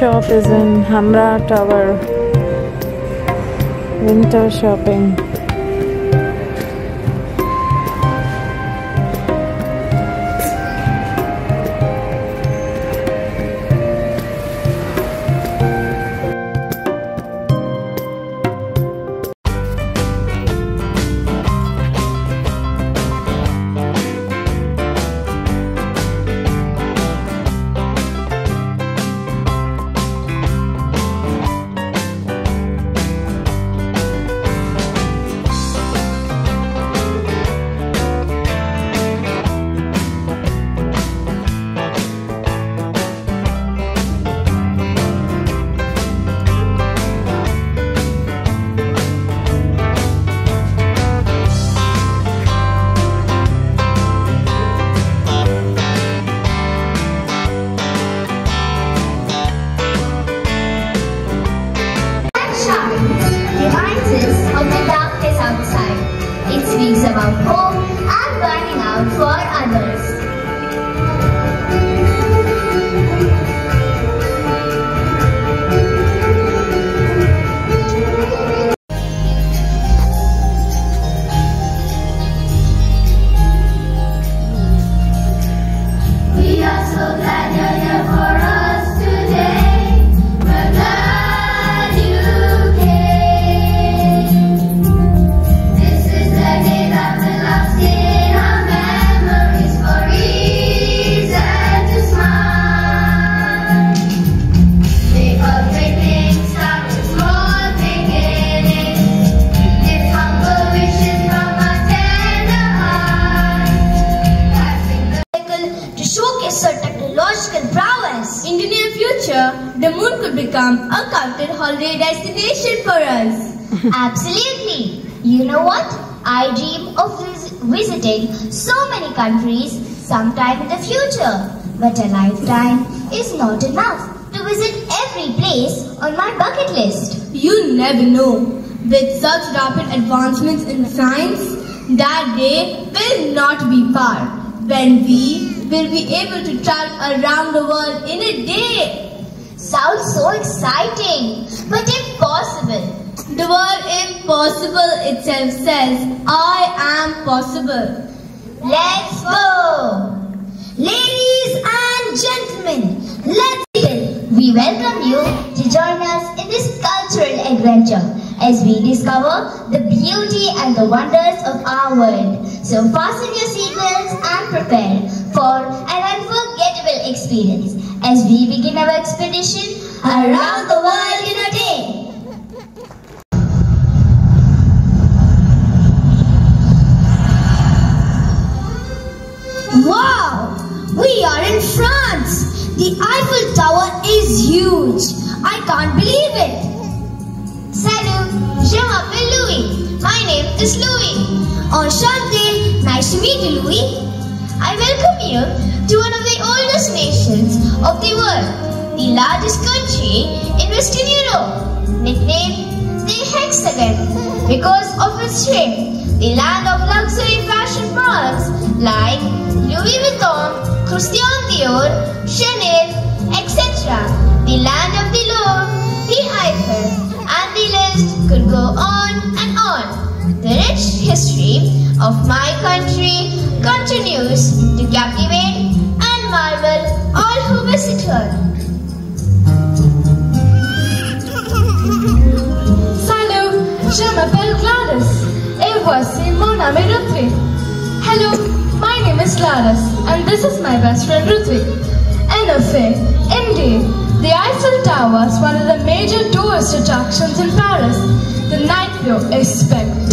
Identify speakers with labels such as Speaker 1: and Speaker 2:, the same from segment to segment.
Speaker 1: Shop is in Hamra Tower. Winter shopping.
Speaker 2: Hope and burning out for others. Absolutely. You know what? I dream of vis- visiting so many countries sometime in the future. But a lifetime is not enough to visit every place on my bucket list.
Speaker 3: You never know. With such rapid advancements in science, that day will not be far when we will be able to travel around the world in a day.
Speaker 2: Sounds so exciting, but impossible.
Speaker 3: The word impossible itself says, I am possible.
Speaker 2: Let's go! Ladies and gentlemen, let's begin. We welcome you to join us in this cultural adventure as we discover the beauty and the wonders of our world. So fasten your seatbelts and prepare for an unforgettable experience as we begin our expedition around the world Is Louis. Enchanté! Nice to meet you, Louis. I welcome you to one of the oldest nations of the world, the largest country in Western Europe, nicknamed the Hexagon because of its shape, the land of luxury fashion brands like Louis Vuitton, Christian Dior, Chanel, etc. The land of the Louvre, the Eiffel, and the list could go on and on. The rich history of my country continues to captivate and marvel all who visit her.
Speaker 3: Salut! Je m'appelle Gladys. Et voici mon ami Ruthvik. Hello, my name is Gladys and this is my best friend Ruthvik. En effet, indeed, the Eiffel Tower is one of the major tourist attractions in Paris. The night view is spectacular.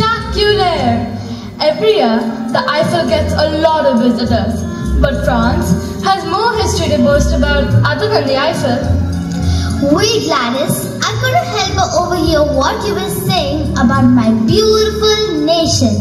Speaker 3: Every year, the Eiffel gets a lot of visitors. But France has more history to boast about other than the Eiffel.
Speaker 2: Wait, Gladys, I couldn't help but overhear what you were saying about my beautiful nation.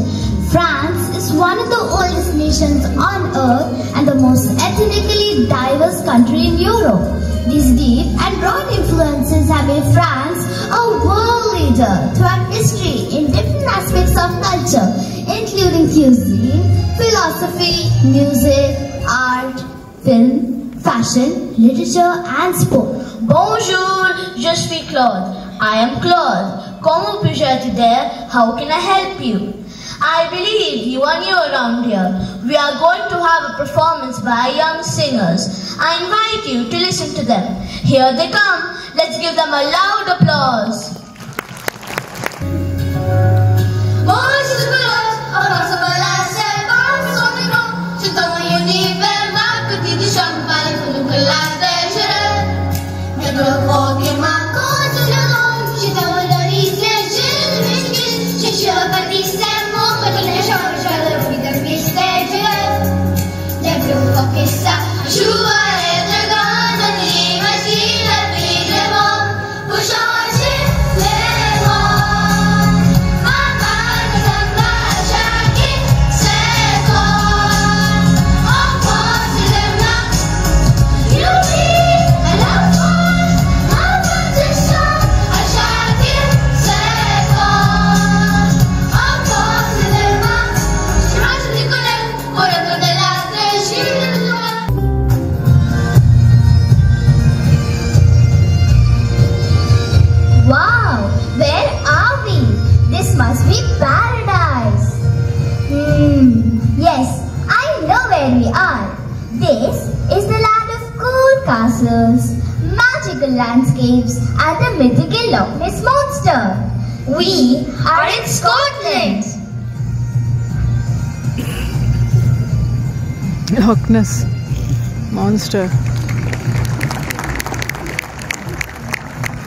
Speaker 2: France is one of the oldest nations on earth and the most ethnically diverse country in Europe. These deep and broad influences have made France a world leader throughout history in different aspects of culture, including cuisine, philosophy, music, art, film,
Speaker 4: fashion, literature and sport.
Speaker 2: Bonjour, je suis Claude. I am Claude. Comment puis-je t'aider? How can I help you? I believe you are new around here. We are going to have a performance by young singers. I invite you to listen to them. Here they come. Let's give them a loud applause. Moi, je suis Claude. Avant ce balade, c'est pas son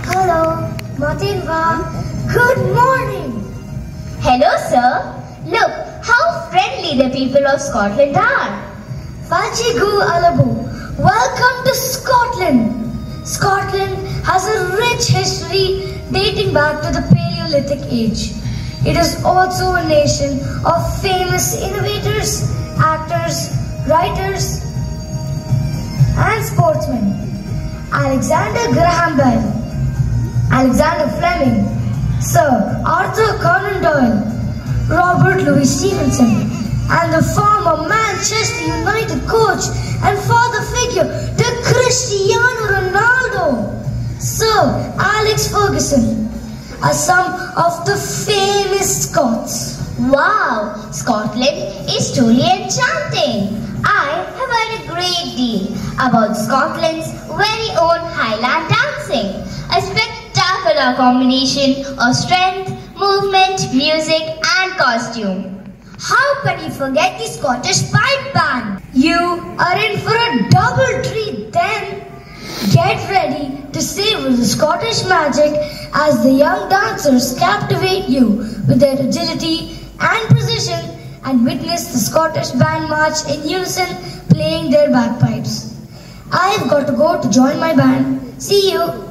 Speaker 4: Hello, Matilda. Good morning. Hello, sir. Look how friendly the people of Scotland are. Fajigu Alabu. Welcome to Scotland. Scotland has a rich history dating back to the Paleolithic Age. It is also a nation of famous innovators, actors, writers, and sportsmen. Alexander Graham Bell. Alexander Fleming, Sir Arthur Conan Doyle, Robert Louis Stevenson, and the former Manchester United coach and father figure to Cristiano Ronaldo, Sir Alex Ferguson, are some of the famous Scots.
Speaker 2: Wow, Scotland is truly enchanting. I have heard a great deal about Scotland's very own Highland dancing, a spectacular combination of strength, movement, music, and costume.
Speaker 4: How can you forget the Scottish Pipe Band? You are in for a double treat then. Get ready to savor the Scottish magic as the young dancers captivate you with their agility and precision and witness the Scottish band march in unison playing their bagpipes. I've got to go to join my band. See you.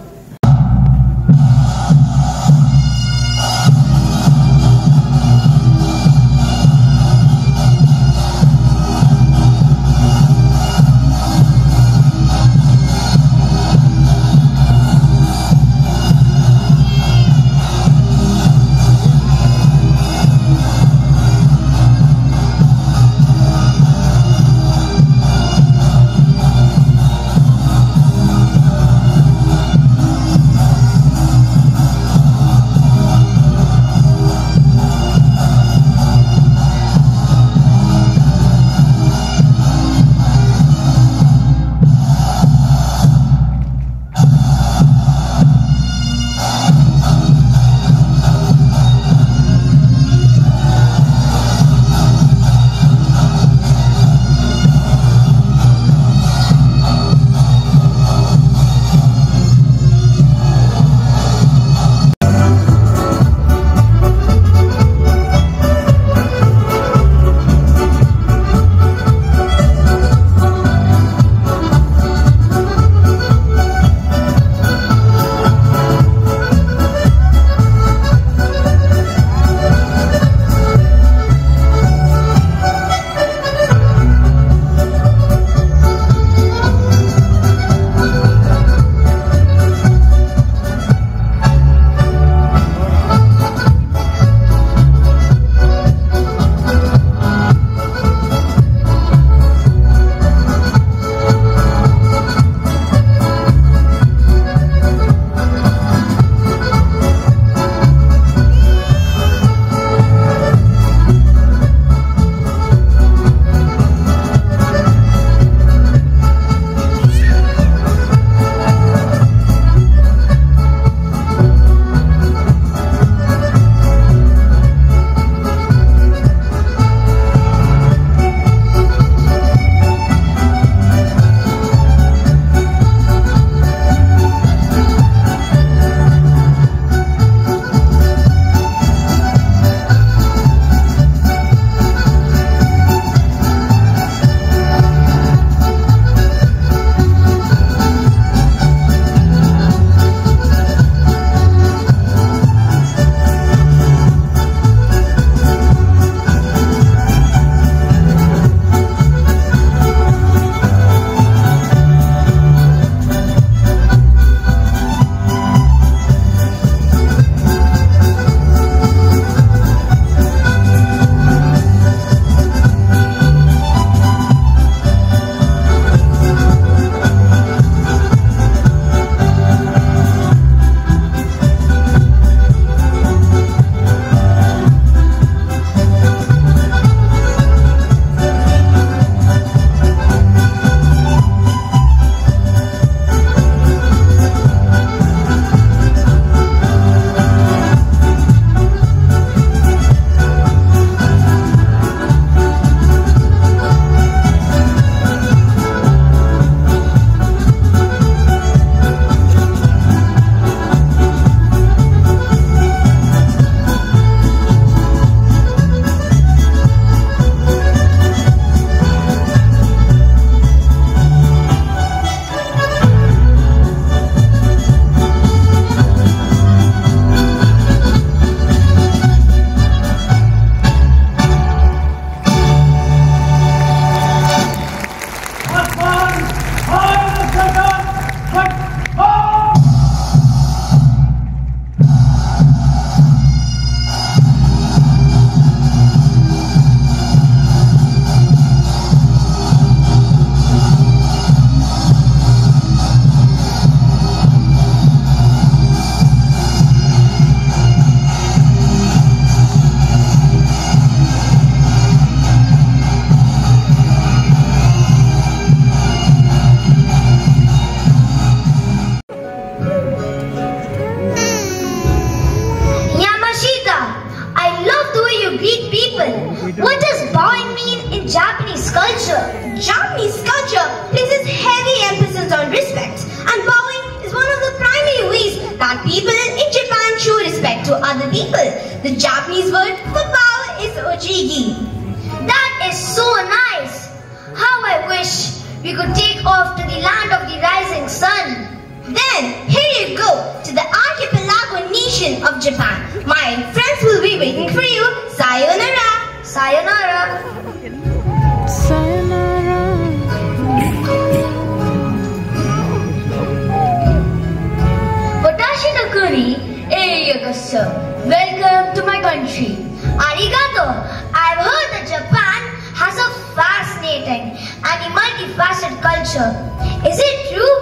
Speaker 2: I've heard that Japan has a fascinating and multifaceted culture. Is it true?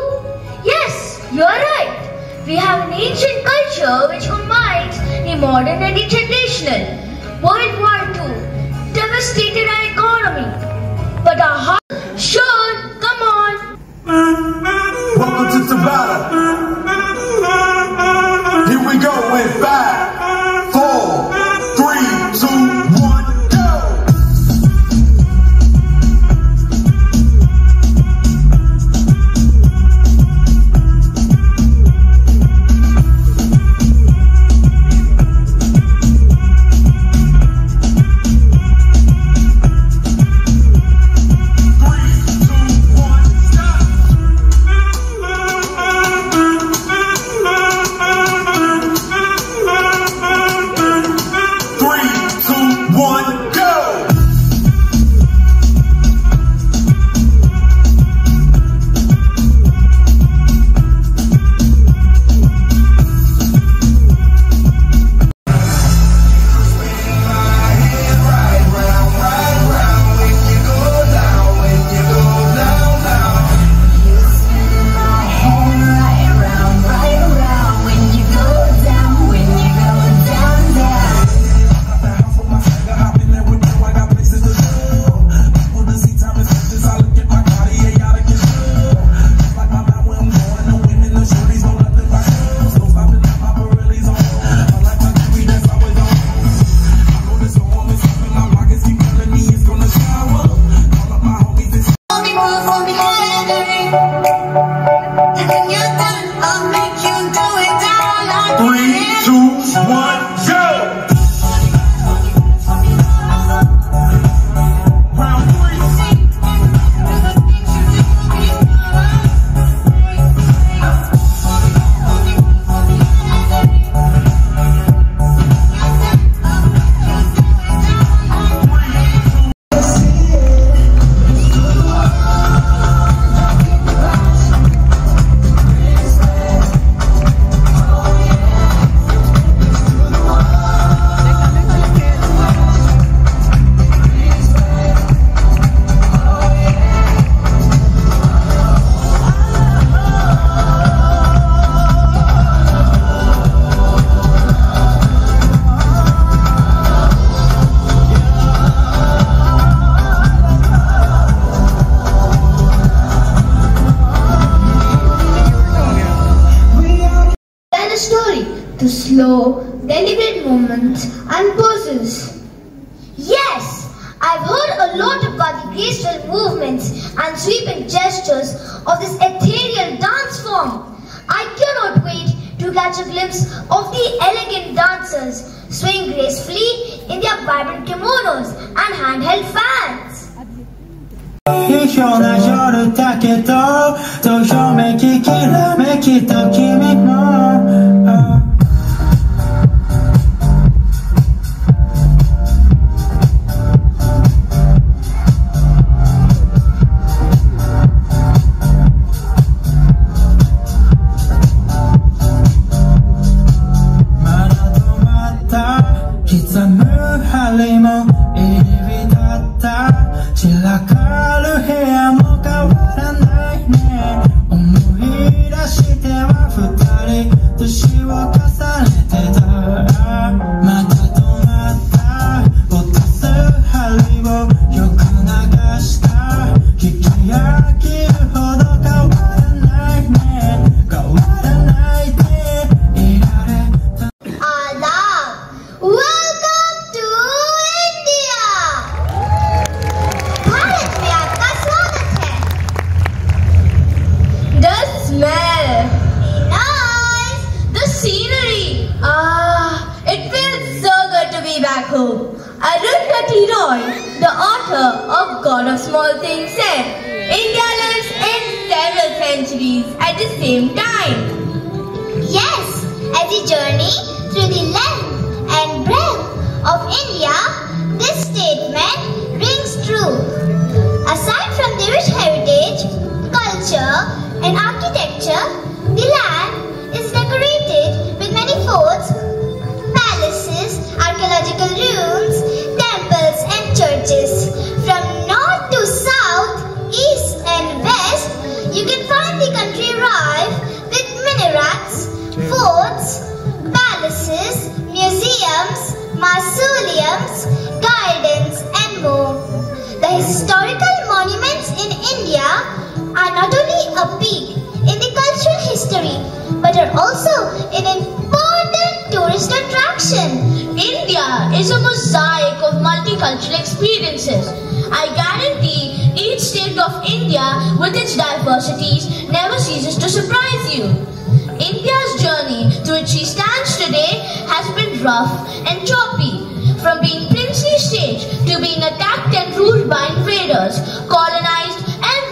Speaker 2: Yes, you're right. We have an ancient culture which combines the modern and the traditional. World War II devastated our economy. But our heart, sure, come on.
Speaker 5: Welcome to Tabata. Here we go in five,
Speaker 2: slow, deliberate movements and poses. Yes, I've heard a lot about the graceful movements and sweeping gestures of this ethereal dance form. I cannot wait to catch a glimpse of the elegant dancers swaying gracefully in their vibrant kimonos and handheld fans.
Speaker 6: Centuries at the same time.
Speaker 2: Yes, as we journey through the length and breadth of India, this statement rings true. Aside from the rich heritage, culture, and architecture, the land are not only a peak in the cultural history but are also an important tourist attraction.
Speaker 6: India is a mosaic of multicultural experiences. I guarantee each state of India with its diversities never ceases to surprise you. India's journey to which she stands today has been rough and choppy. From being princely state to being attacked and ruled by invaders, colonized and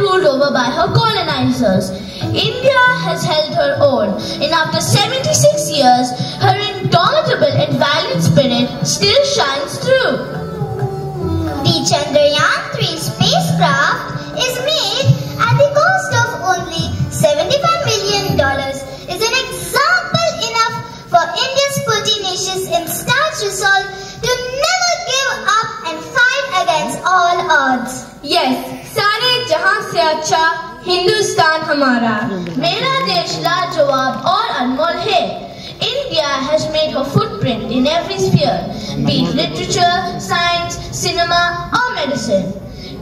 Speaker 6: ruled over by her colonizers. India has held her own and after 76 years, her indomitable and valiant spirit still shines through.
Speaker 2: The Chandrayaan 3 spacecraft is made at the cost of only $75 million. Is an example enough for India's pertinacious and starch resolve to never give up and fight against all odds.
Speaker 3: Yes, सारे जहाँ से अच्छा हिंदुस्तान हमारा
Speaker 6: मेरा देश लाजवाब और अनमोल है has made her footprint in every sphere, be it literature, science, cinema, or medicine.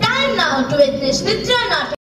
Speaker 6: Time now to witness Nitya Natak.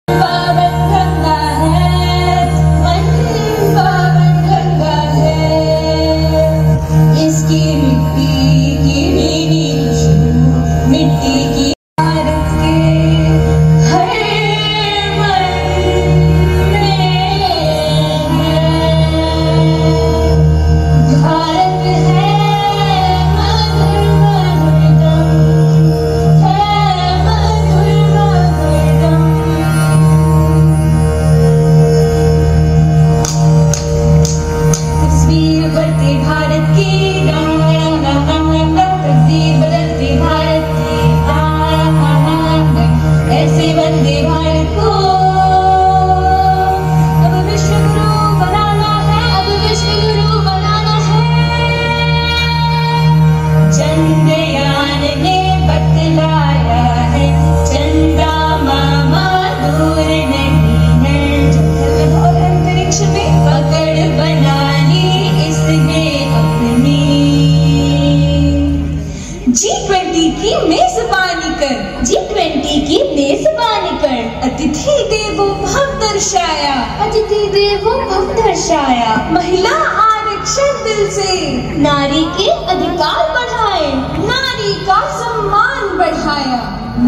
Speaker 1: अतिथि देवो भव दर्शाया महिला आरक्षण दिल से नारी के अधिकार बढ़ाए नारी का सम्मान बढ़ाया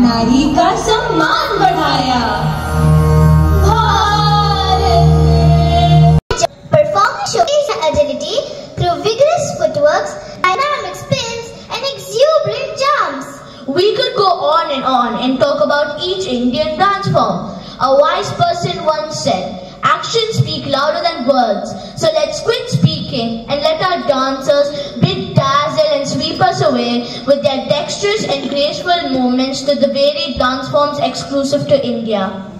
Speaker 1: नारी का सम्मान बढ़ाया
Speaker 2: agility through vigorous footworks, dynamic spins, and exuberant jumps.
Speaker 6: We could go on and on and talk about each Indian dance form. A wise person once said, Actions speak louder than words. So let's quit speaking and let our dancers dazzle and sweep us away with their dexterous and graceful movements to the varied dance forms exclusive to India.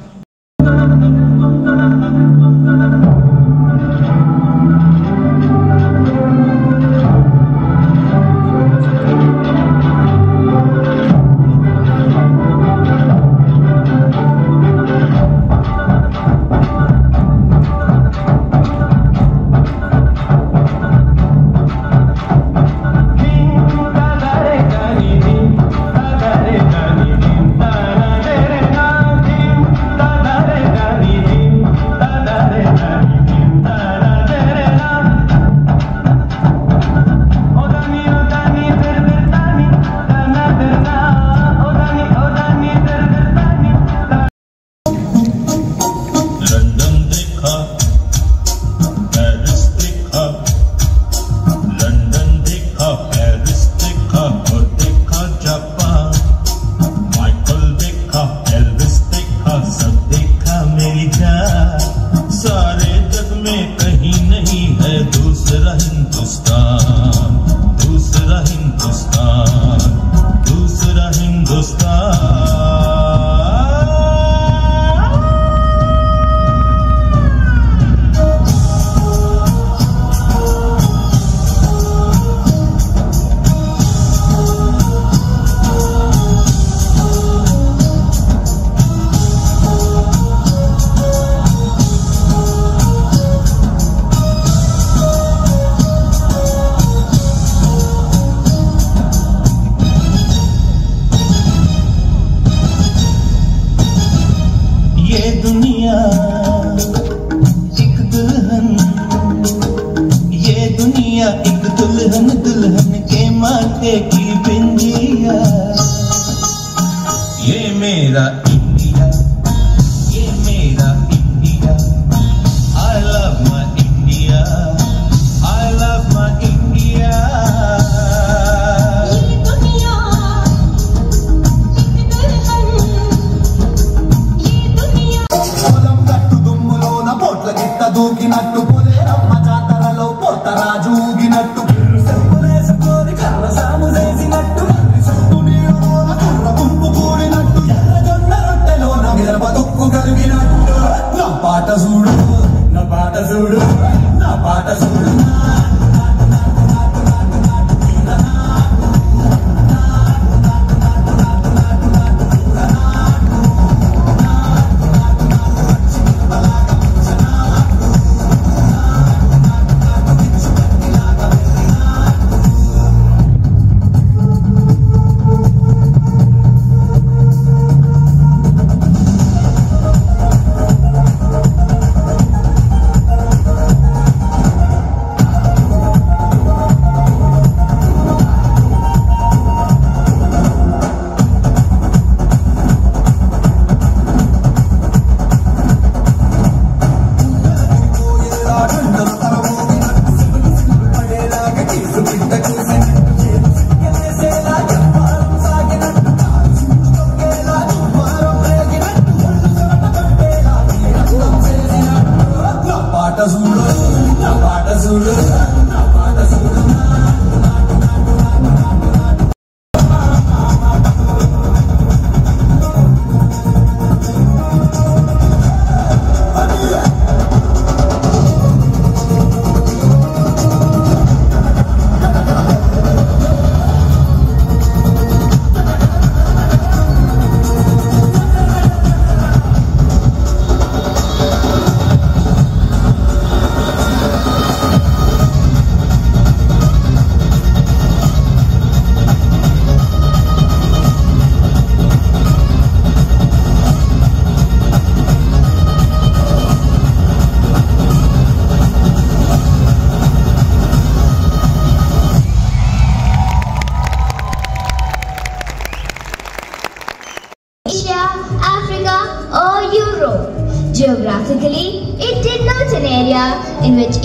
Speaker 5: Nicky.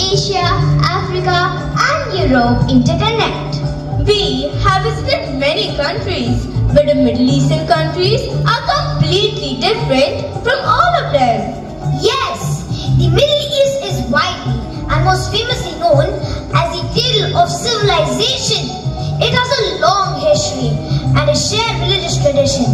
Speaker 2: Asia, Africa, and Europe interconnect.
Speaker 6: We have visited many countries, but the Middle Eastern countries are completely different from all of them.
Speaker 2: Yes, the Middle East is widely and most famously known as the cradle of civilization. It has a long history and a shared religious tradition,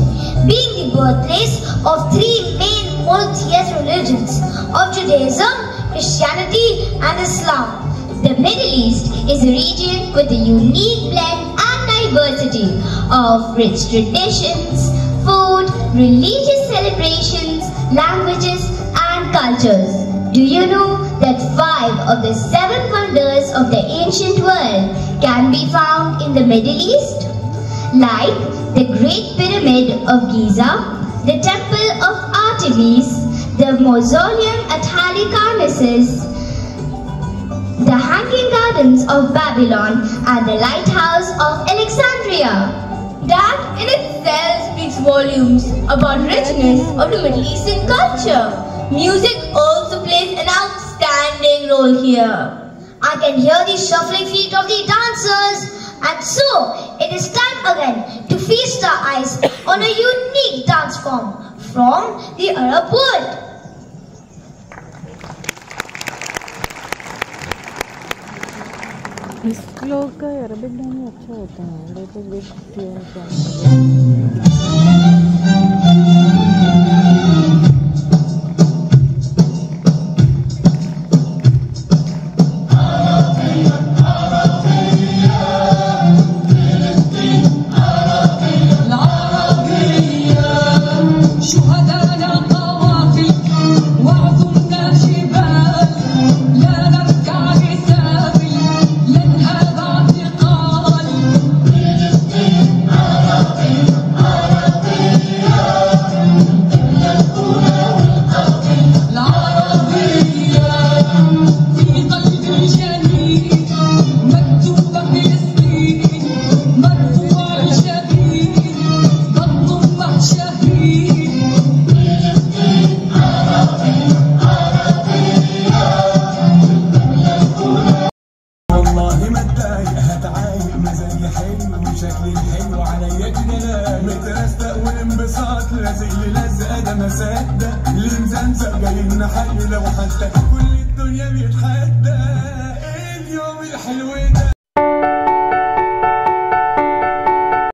Speaker 2: being the birthplace of three main monotheistic religions of Judaism, Christianity, and Islam. The Middle East is a region with a unique blend and diversity of rich traditions, food, religious celebrations, languages, and cultures. Do you know that five of the seven wonders of the ancient world can be found in the Middle East? Like the Great Pyramid of Giza, the Temple of Artemis, the Mausoleum at Halicarnassus, the Hanging Gardens of Babylon, and the Lighthouse of Alexandria.
Speaker 6: That in itself speaks volumes about richness of the Middle Eastern culture. Music also plays an outstanding role here.
Speaker 2: I can hear the shuffling feet of the dancers. And so, it is time again to feast our eyes on a unique dance form from the Arab world.
Speaker 7: इस लोग का Arabic गाने अच्छा होता है।